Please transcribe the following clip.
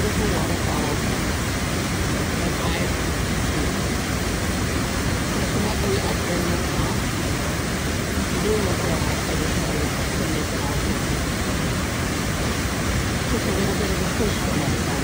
beautiful waterfall. and I've luckily up there in the top. Doing a little expeditionary to make it all happen. Took a little bit of a push from myself.